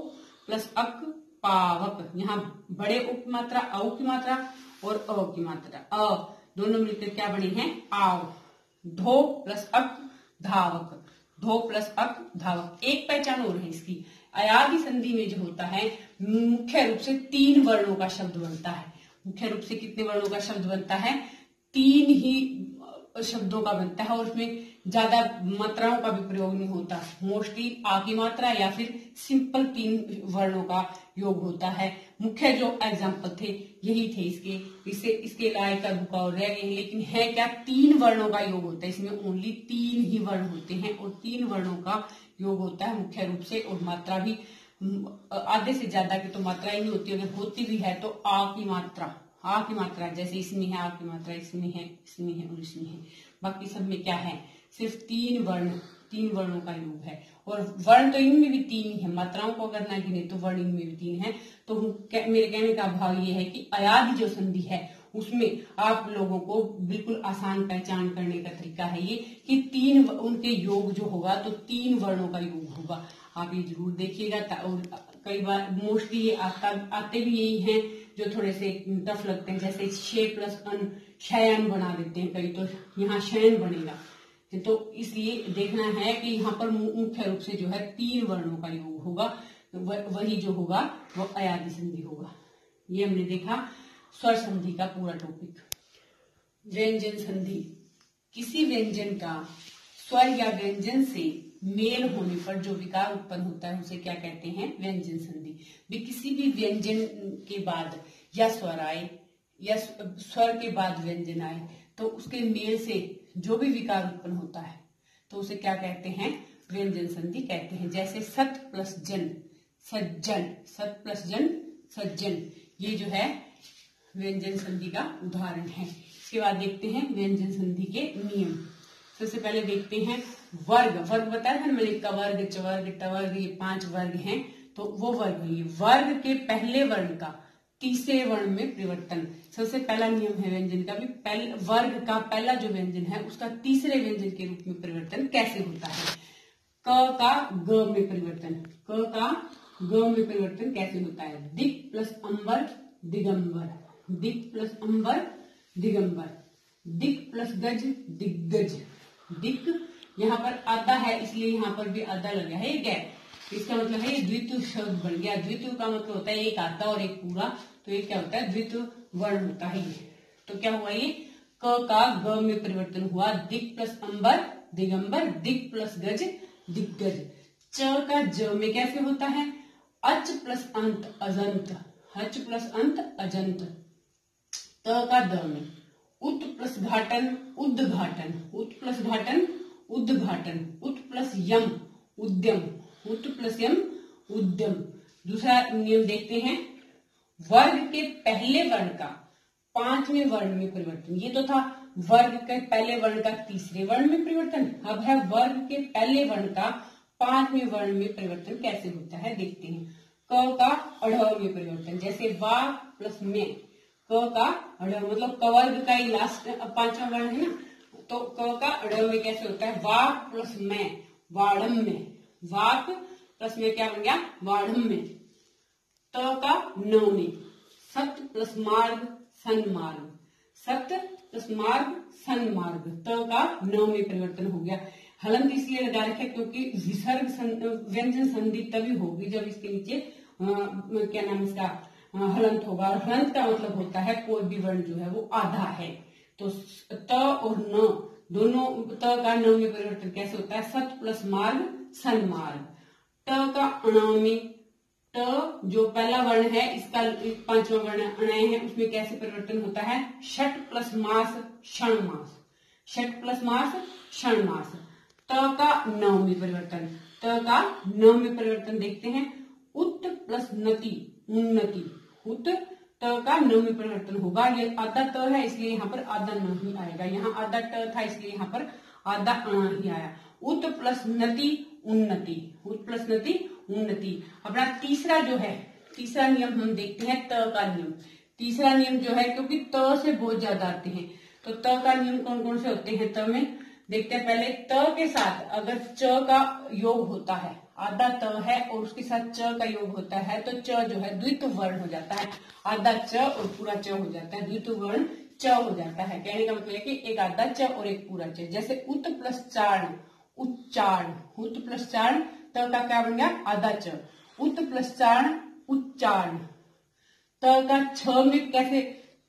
प्लस अक, पावक। यहाँ बड़े उप मात्रा, औ की मात्रा और अ की मात्रा। अ, दोनों मिलकर क्या बने हैं? आव। धो प्लस अक, धावक। धो प्लस अक, धावक। एक पहचान और है इसकी। अयादि संधि में जो होता है, मुख्य रूप से तीन वर्णों का शब्द बनता है। मुख्य रूप से कितने वर्णों का शब्द बनता है? तीन ही शब्दों का बनता है और उसमें ज़्यादा मात्राओं का भी प्रयोग नहीं होता। मोस्टली आ की मात्रा या फिर सिंपल तीन वर्णों का योग होता है। मुख्य जो एग्ज़ाम्पल थे, यही थे इसके। इससे, इसके लायक का और रह गए लेकिन है क्या, तीन वर्णों का योग होता है। इसमें ओनली तीन ही वर्ण होते हैं और तीन वर्णों का योग होता है मुख्य रूप से और मात्रा भी। आधे से ज़्यादा की तो मात्रा ही नहीं होती, अगर होती भी है तो आ की मात्रा, आ की मात्रा, जैसे इसमें है, आ की मात्रा, इसमें है इसमें है और इसमें है। बाकी सब में क्या है? सिर्फ़ तीन वर्ण, तीन वर्णों का योग है। और वर्ण तो इनमें भी तीन ही है, मात्राओं को अगर ना गिने तो वर्ण इनमें भी तीन है। तो मेरे कहने का भाव ये है कि अयादि जो संधि है, उसमें आप लोगों को बिल्कुल आसान पहचान करने का तरीका है ये कि तीन उनके योग जो होगा तो तीन वर्णों का योग होगा। आप ये ज़रूर देखिएगा। और कई बार मोस्टली ये आता आते भी यही हैं जो थोड़े से टफ लगते हैं, जैसे शे प्लस अन शयन बना देते हैं कई तो यहाँ शयन बनेगा। तो इसलिए देखना है कि यहाँ पर मुख्य रूप से जो है तीन वर्णों का योग होगा। वही जो होगा, वो अयादि संधि होगा। ये हमने देखा, स्वर संधि का पूरा टॉपिक व्यंजन संधि। किसी व्यंजन का स्वर या व्यंजन से मेल होने पर जो विकार उत्पन्न होता है, उसे क्या कहते हैं? व्यंजन संधि। भी किसी भी व्यंजन के बाद या स्वर आए, या स्वर के बाद व्यंजन आए तो उसके मेल से जो भी विकार उत्पन्न होता है तो उसे क्या कहते हैं? व्यंजन संधि कहते हैं। जैसे सत प्लस जन, सज्जन, सत प्लस जन, सज्जन। ये जो है व्यंजन संधि का उदाहरण है। इसके बाद देखते हैं व्यंजन संधि के नियम। सबसे पहले देखते हैं वर्ग। वर्ग बताया था मैंने का वर्ग, चवर्ग, टवर्ग, ये पाँच वर्ग हैं तो वो वर्ग ये। वर्ग के पहले वर्ण का, तीसरे वर्ण में परिवर्तन। सबसे पहला नियम है व्यंजन का भी। पहले, वर्ग का पहला जो व्यंजन है, उसका तीसरे व्यंजन के रूप में परिवर्तन कैसे होता है? क का ग में परिवर्तन। क का ग में परिवर्तन कैसे होता है? दिक प्लस अंबर, दिगंबर। दिक प्लस अंबर, दिगंबर। दिक प्लस गज, दिग्गज। दिक यहाँ पर आधा है, इसलिए यहाँ पर भी आधा लगा है, ये इसका मतलब है ये शब्द बन गया। द्वितीय का मतलब होता है एक आधा और एक पूरा। तो ये क्या होता है? द्वितीय वर्ण होता है तो क्या हुआ ये? क का ग में परिवर्तन हुआ। दिक प्लस अंबर, दिगंबर, दिक प्लस गज, दिग्गज। च का ज में कैसे होता है? अच प्लस अंत, अजंत। हच प्लस अंत, अजंत। त का द में। उत घाटन उद्घाटन। उत उद्घाटन। उत प्लस यम, उद्यम। उत प्लस यम, उद्यम। दूसरा नियम देखते हैं। वर्ग के पहले वर्ण का पाँचवें वर्ण में परिवर्तन। ये तो था वर्ग के पहले वर्ण का तीसरे वर्ण में परिवर्तन। अब है वर्ग के पहले वर्ण का पाँचवें वर्ण में परिवर्तन कैसे होता है? देखते हैं। क का अढ़ में परिवर्तन। जैसे वा प्लस में। क का अढ़ मतलब कवर्ग का ही लास्ट पांचवा वर्ण है ना? तो क का अड़ में कैसे होता है? वाक प्लस में वाड़म में वाक प्लस में क्या बन गया? वाड़म में त का न में सत्य प्लस मार्ग सन मार्ग सत्य प्लस मार्ग सन मार्ग त का न में परिवर्तन हो गया। हलंत इसलिए लगा रखे क्योंकि विसर्ग व्यंजन संधि तभी होगी जब इसके नीचे क्या नाम इसका? हलंत होगा। और हलंत का मतलब होता है कोई भी वर्ण जो है वो आधा है। तो त और न, दोनों, त का न में परिवर्तन कैसे होता है? सत प्लस मार्ग, सन मार्ग। ट का अण में ट जो पहला वर्ण है, इसका पांचवा वर्ण अणय है, उसमें कैसे परिवर्तन होता है? षट प्लस मास, क्षण मास। षट प्लस मास, क्षण मास। त का न में परिवर्तन। त का न में परिवर्तन देखते हैं। उत प्लस नति, उन्नति। उत त का न में परिवर्तन होगा। ये आधा त है, इसलिए यहाँ पर आधा न ही आएगा। यहाँ आधा ट था, इसलिए यहाँ पर आधा अण ही आया। उत प्लस नति, उन्नति। उत प्लस नति, उन्नति। अपना तीसरा जो है, तीसरा नियम हम देखते हैं त का नियम। तीसरा नियम जो है, क्योंकि त से बहुत ज़्यादा आते हैं तो त का नियम कौन कौन से होते हैं त में? देखते हैं पहले, त के साथ अगर च का योग होता है आधा त है और उसके साथ च का योग होता है तो च जो है द्वित वर्ण हो जाता है। आधा च और पूरा च हो जाता है, द्वित वर्ण च हो जाता है। कहने का मतलब है कि एक आधा च और एक पूरा च। जैसे उत प्लस चारण उच्चारण उत प्लस चारण त का क्या बन गया? आधा च। उत प्लस चारण उच्चारण त का छ में कैसे,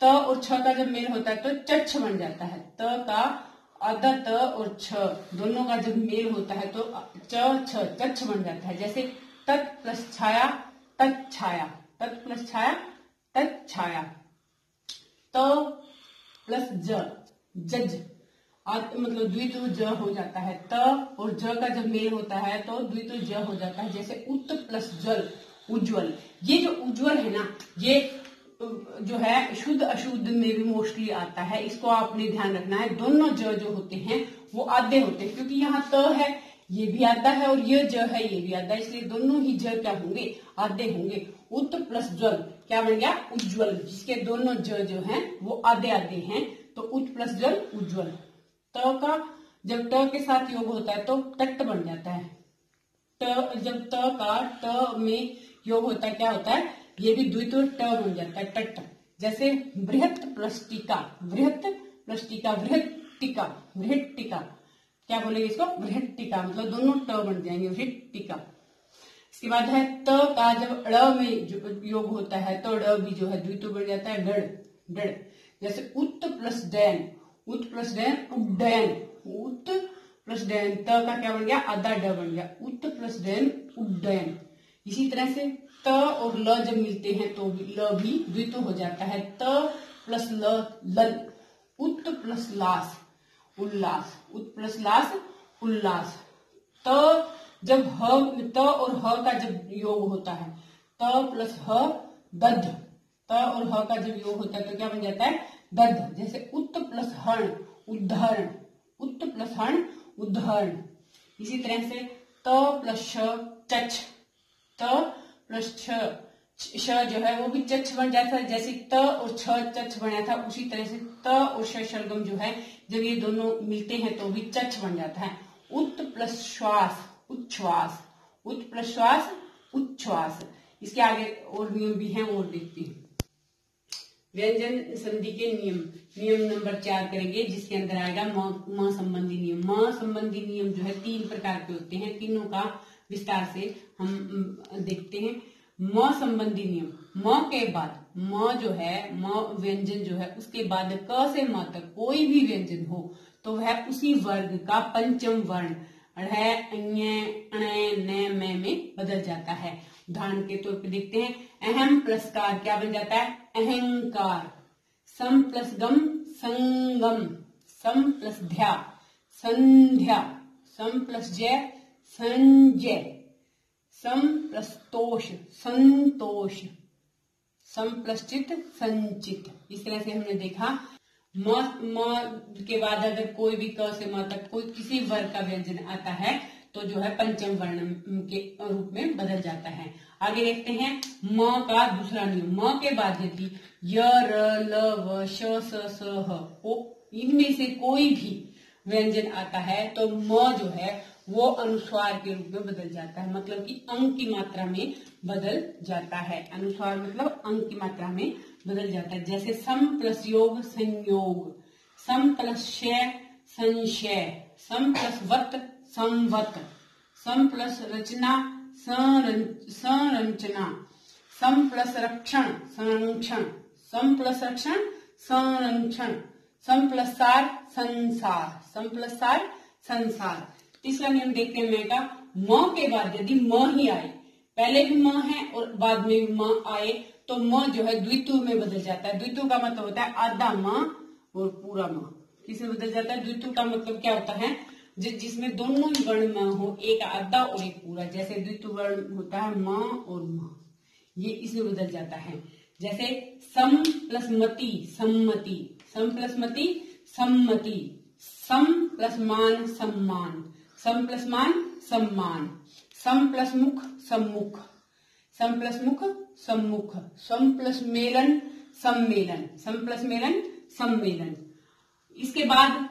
त और छ का जब मेल होता है तो चच्छ बन जाता है। त का आधा त और छ, दोनों का जब मेल होता है तो च छ चच्छ बन जाता है। जैसे तत् प्लस छाया, तत् छाया, तत् प्लस छाया, तत् छाया। तो प्लस ज, जज। मतलब द्वित ज हो जाता है। त और ज का जब मेल होता है तो द्वित ज हो जाता है। जैसे उत प्लस जल, उज्जवल। ये जो उज्जवल है ना, ये जो है, शुद्ध अशुद्ध में भी मोस्टली आता है। इसको आपने ध्यान रखना है। दोनों ज जो होते हैं, वो आधे होते हैं। क्योंकि यहाँ त तो है, ये भी आधा है और ये ज है, ये भी आता है। इसलिए दोनों ही ज क्या होंगे? आधे होंगे। उत प्लस ज्वल, क्या बन गया? उज्ज्वल। जिसके दोनों ज जो है, वो आधे आधे हैं। तो उत प्लस जल उज्ज्वल। त का, जब त के साथ योग होता है तो तट बन जाता है। त, जब त का, त में योग होता है, क्या होता है? ये भी द्वित ट बन जाता है, टट। जैसे बृहत प्लस टीका बृहत प्लस टीका बृहत टीका बृहत टीका क्या बोलेंगे इसको? बृहत टीका मतलब दोनों ट बन जाएँगे बृहत टीका इसके बाद है त का जब ड़ में जो योग होता है तो ड़ भी जो है द्वित बन जाता है डड़ डड़ जैसे उत प्लस डैन, उत प्लस डैन उड्डैन उत प्लस डैन, त का क्या बन गया? आधा ड बन गया। उत प्लस डैन उड्डैन इसी तरह से त और ल जब मिलते हैं तो ल भी द्वित हो जाता है। त प्लस ल लल उत प्लस लास, उल्लास, उत प्लस लास, उल्लास। त जब ह, त और ह का जब योग होता है, त प्लस ह, दध। त और ह का जब योग होता है तो क्या बन जाता है? दध। जैसे उत प्लस हण उद्धरण उत प्लस हण उद्धरण इसी तरह से त प्लस चच। त प्लस छ। श जो है वो भी चच बन जाता है। जैसे त और छ चच बना था, उसी तरह से त और श शलगम जो है, जब ये दोनों मिलते हैं तो भी चच बन जाता है। उत प्लस श्वास, उच्छ्वास, उत प्लस श्वास, उच्छ्वास। इसके आगे और नियम भी हैं, और देखते हैं। व्यंजन संधि के नियम। नियम नंबर चार करेंगे, जिसके अंदर आएगा म संबंधी नियम। म संबंधी नियम जो है, तीन प्रकार के होते हैं। तीनों का विस्तार से हम देखते हैं। म संबंधी नियम। म के बाद, म जो है, म व्यंजन जो है, उसके बाद क से म तक कोई भी व्यंजन हो तो वह उसी वर्ग का पंचम वर्ण है में बदल जाता है। उदाहरण के तौर पर देखते हैं। अहम प्लस कार क्या बन जाता है? अहंकार। सम प्लस गम, संगम। सम प्लस ध्या। संध्या। सम प्लस जय। संजय। प्लस संतोष। प्लस संचित। इस तरह से हमने देखा। म म के बाद अगर कोई भी क से म तक कोई किसी वर्ग का व्यंजन आता है तो जो है पंचम वर्ण के रूप में बदल जाता है। आगे देखते हैं। म का दूसरा नियम। म के बाद यदि य, र, ल, व, श, स स, ह इनमें से कोई भी व्यंजन आता है तो म जो है वो अनुस्वार के रूप में बदल जाता है। मतलब कि अंक की मात्रा में बदल जाता है। अनुस्वार मतलब अंक की मात्रा में बदल जाता है। जैसे सम प्लस योग संयोग, सम प्लस शय संशय, सम प्लस वत संवत, सम प्लस रचना संरचना, सम प्लस रक्षण संरक्षण, सम प्लस रक्षण संरक्षण, सम प्लस सार संसार, सम प्लस सार संसार। तीसरा नियम देखते हैं मैं का म के बाद यदि म ही आए पहले भी म है और बाद में भी म आए तो म जो है द्वितु में बदल जाता है। द्वितु का मतलब होता है आधा म और पूरा म। किसमें बदल जाता है? द्वितु का मतलब क्या होता है? जि, जिसमें दोनों ही वर्ण म हो एक आधा और एक पूरा। जैसे द्वितु वर्ण होता है म और म ये इसमें बदल जाता है। जैसे सम प्लस मति सम्मति। सम प्लस मति सम्मति। सम प्लस मान सम्मान। सम प्लस मान सम्मान सम प्लस मुख सम्मुख सम प्लस मुख सम्मुख सम प्लस मेलन सम्मेलन सम प्लस मेलन सम्मेलन इसके बाद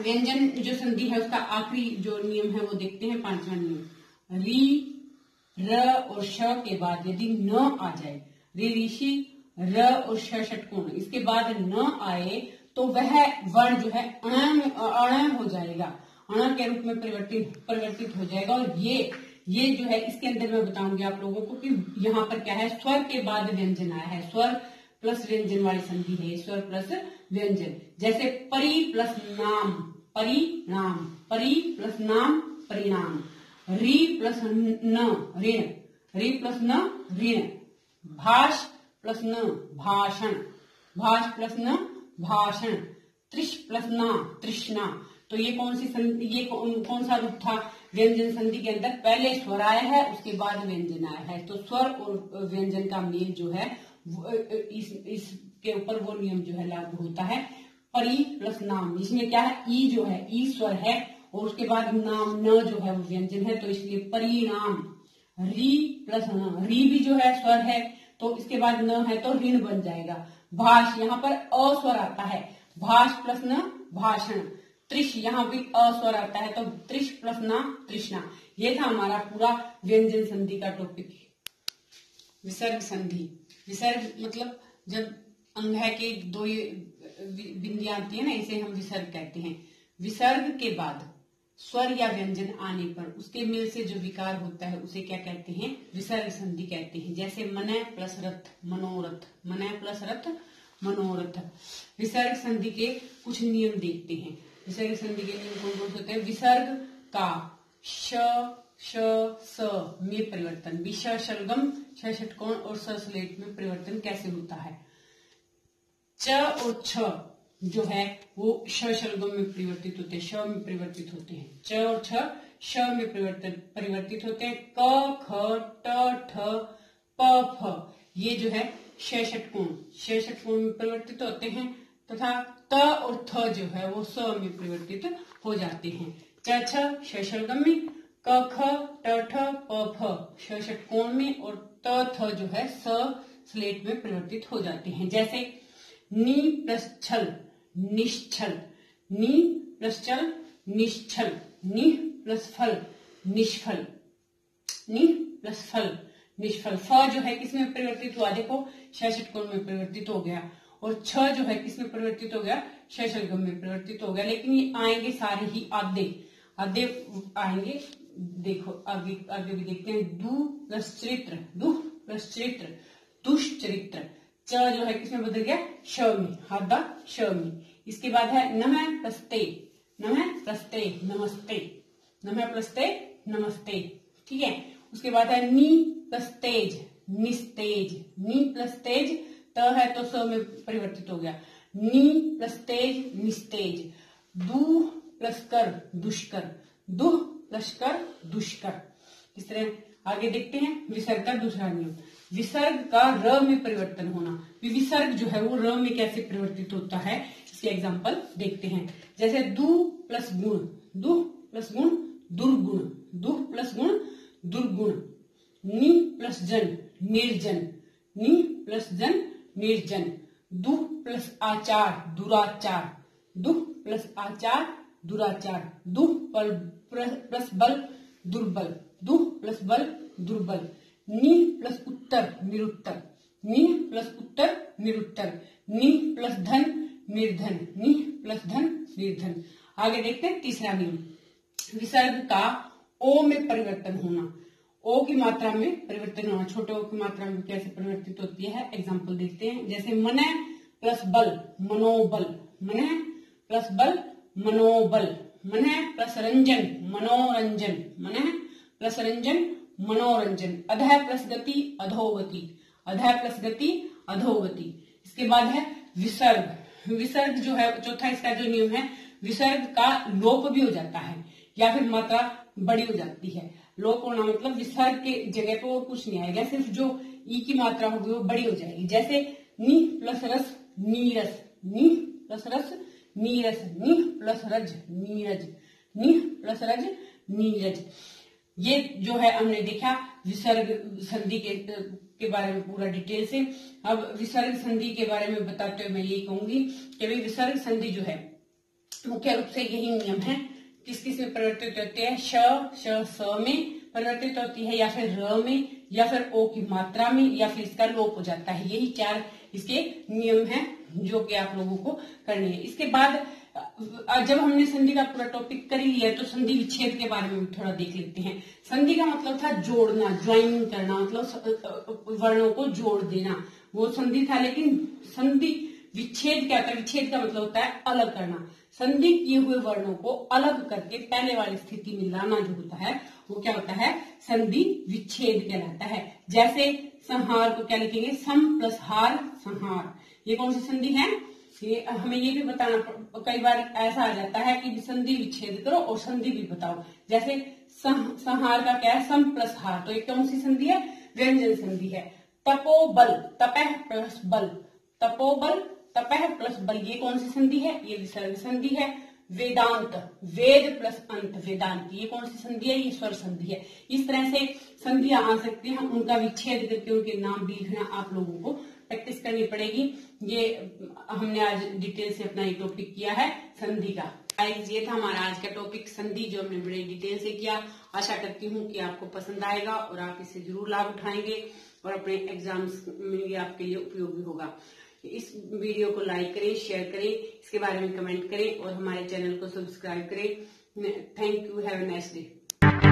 व्यंजन जो संधि है, उसका आखिरी जो नियम है, वो देखते हैं पांचवा नियम। री, र और श के बाद यदि न आ जाए, री ऋषि र और श षटकोण, इसके बाद न आए तो वह वर्ण जो है अण हो जाएगा। अण के रूप में परिवर्तित परिवर्तित हो जाएगा। और ये ये जो है, इसके अंदर मैं बताऊँगी आप लोगों को कि यहाँ पर क्या है, स्वर के बाद व्यंजन आया है। स्वर प्लस व्यंजन वाली संधि है, स्वर प्लस व्यंजन। जैसे परि प्लस नाम परिणाम परि प्लस नाम, परिणाम। री प्लस न ऋण। री प्लस न, ऋण। भाष प्लस न, भाषण। भाष प्लस न, भाषण। त्रिश प्लस न, तृष्णा। तो ये कौन सी संधि ये कौन, कौन सा रूप था व्यंजन संधि के अंदर? पहले स्वर आया है उसके बाद व्यंजन आया है। तो स्वर और व्यंजन का मेल जो है इस इसके ऊपर वो नियम जो है लागू होता है। परी प्लस नाम। इसमें क्या है? ई जो है ई स्वर है और उसके बाद नाम न जो है वो व्यंजन है तो इसलिए परिणाम। री प्लस न री भी जो है स्वर है तो इसके बाद न है तो ऋण बन जाएगा। भाष यहाँ पर अस्वर आता है। भाष प्लस न भाषण। त्रिश, यहाँ भी अस्वर आता है तो त्रिश प्लस न तृष्णा। ये था हमारा पूरा व्यंजन संधि का टॉपिक विसर्ग संधि। विसर्ग मतलब जब अंग है के दो बिंदिया आती है ना, इसे हम विसर्ग कहते हैं। विसर्ग के बाद स्वर या व्यंजन आने पर उसके मिल से जो विकार होता है, उसे क्या कहते हैं? विसर्ग संधि कहते हैं। जैसे मनय प्लस रथ, मनोरथ। मनय प्लस रथ, मनोरथ। विसर्ग संधि के कुछ नियम देखते हैं। विसर्ग संधि के नियम कौन कौन से होते हैं? विसर्ग का श श, स में परिवर्तन। विश शलगम षटकोण और सलेट में परिवर्तन कैसे होता है? च और छ जो है, वो श शलगम में परिवर्तित होते हैं, श में परिवर्तित होते हैं। च और छ, श में परिवर्तन परिवर्तित होते हैं। क, ख, ट, ठ, प, फ। ये जो है श षटकोण में परिवर्तित होते हैं तथा त और थ जो है वो स में परिवर्तित हो जाते हैं। छ श में क, ख, ट, ठ प फ में और त, थ जो है स स्लेट में परिवर्तित हो जाते हैं। जैसे नी प्लस छल निश्चल, नी प्लस चल निश्चल, नि प्लस फल निष्फल, नि प्लस फल निष्फल। फ जो है किसमें परिवर्तित हुआ? देखो षटकोण में परिवर्तित हो गया। और छ जो है, किसमें परिवर्तित हो गया? शलगम में परिवर्तित हो गया। लेकिन ये आएँगे सारे ही आधे। आधे आएँगे, देखो आगे आगे भी देखते हैं। दु प्लस चरित्र दु प्लस चरित्र दुष्चरित्र च जो है, किसमें बदल गया? श में हादा श में इसके बाद है, नम प्रस्ते नम प्रस्ते, नमस्ते। नम प्रस्ते, नमस्ते। ठीक है? उसके बाद है, नी प्लस तेज निस्तेज। नी प्लस तेज है तो स में परिवर्तित हो गया। नी प्लस तेज, निस्तेज। दू प्लस कर, दुष्कर। दुह प्लस कर, दुष्कर। इस तरह आगे देखते हैं, विसर्ग का दूसरा नियम। विसर्ग का र में परिवर्तन होना। विसर्ग जो है वो र में कैसे परिवर्तित होता है, इसके एग्ज़ाम्पल देखते हैं। जैसे दु प्लस गुण। दु प्लस गुण, दुर्गुण। दु प्लस गुण, दुर्गुण। नी प्लस जन, निर्जन। नी प्लस जन निर्जन। दु प्लस आचार, दुराचार। दु प्लस आचार, दुराचार। दु प्लस बल, दुर्बल। दु प्लस बल, दुर्बल। नि प्लस उत्तर, निरुत्तर। नी प्लस उत्तर, निरुत्तर। नी प्लस धन, निर्धन। नी प्लस धन, निर्धन। आगे देखते हैं तीसरा नियम। विसर्ग का ओ में परिवर्तन होना। ओ की मात्रा में परिवर्तन होना, छोटे ओ की मात्रा में कैसे परिवर्तित होती है एग्ज़ाम्पल देखते हैं। जैसे मन प्लस बल, मनोबल। मन प्लस बल, मनोबल। मन प्लस रंजन, मनोरंजन। मन प्लस रंजन, मनोरंजन। अधय प्लस गति, अधोगति। अधय प्लस गति, अधोगति। इसके बाद है विसर्ग। विसर्ग जो है, चौथा इसका जो नियम है, विसर्ग का लोप भी हो जाता है, या फिर मात्रा बड़ी हो जाती है। लोप होना मतलब विसर्ग के जगह पे और कुछ नहीं आएगा, सिर्फ़ जो ई की मात्रा होगी वो बड़ी हो जाएगी। जैसे नी प्लस रस नीरस नी प्लस रस नीरस नी प्लस रज नीरज नी प्लस रज नीरज ये जो है हमने देखा विसर्ग, संधि के के बारे में पूरा डिटेल से। अब विसर्ग संधि के बारे में बताते हुए मैं यही कहूँगी कि भाई विसर्ग संधि जो है, मुख्य रूप से यही नियम है किस किसमें परिवर्तित होते हैं? श श, स में परिवर्तित होती है, या फिर र में, या फिर ओ की मात्रा में, या फिर इसका लोप हो जाता है। यही चार इसके नियम हैं जो कि आप लोगों को करनी है। इसके बाद जब हमने संधि का पूरा टॉपिक कर ही लिया तो संधि विच्छेद के बारे में थोड़ा देख लेते हैं। संधि का मतलब था जोड़ना ज्वाइनिंग करना मतलब वर्णों को जोड़ देना। वो संधि था, लेकिन संधि विच्छेद क्या होता है विच्छेद का मतलब होता है अलग करना। संधि किए हुए वर्णों को अलग करके पहले वाली स्थिति में लाना जो होता है, वो क्या होता है? संधि विच्छेद कहलाता है। जैसे संहार को क्या लिखेंगे? सम प्लस हार संहार। ये कौन सी संधि है? ये हमें ये भी बताना कई बार ऐसा आ जाता है कि संधि विच्छेद करो और संधि भी बताओ। जैसे संहार का क्या है? सम प्लस हार। तो ये कौन सी संधि है? व्यंजन संधि है। तपोबल। तपह प्लस बल। तपोबल तपह प्लस बल, ये कौन सी संधि है? ये विसर्ग संधि है। वेदांत, वेद प्लस अंत वेदांत, ये कौन सी संधि है? ये स्वर संधि है। इस तरह से संधियाँ आ सकती हैं, उनका विच्छेद करके उनके नाम भी लिखना आप लोगों को प्रैक्टिस करनी पड़ेगी। ये हमने आज डिटेल से अपना ये टॉपिक किया है, संधि का। ये था हमारा आज का टॉपिक संधि, जो हमने बड़े डिटेल से किया। आशा करती हूँ कि आपको पसंद आएगा और आप इसे ज़रूर लाभ उठाएँगे और अपने एग्ज़ाम्स में ये आपके लिए उपयोगी होगा। इस वीडियो को लाइक करें, शेयर करें, इसके बारे में कमेंट करें और हमारे चैनल को सब्सक्राइब करें। Thank you, have nice day.